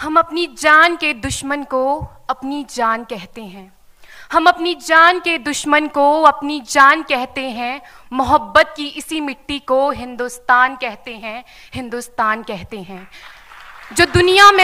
हम अपनी जान के दुश्मन को अपनी जान कहते हैं। हम अपनी जान के दुश्मन को अपनी जान कहते हैं। मोहब्बत की इसी मिट्टी को हिंदुस्तान कहते हैं, हिंदुस्तान कहते हैं। जो दुनिया में